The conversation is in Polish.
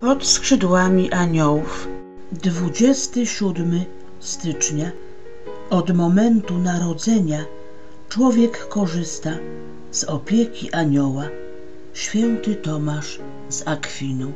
Pod skrzydłami aniołów 27 stycznia Od momentu narodzenia człowiek korzysta z opieki anioła. Święty Tomasz z Akwinu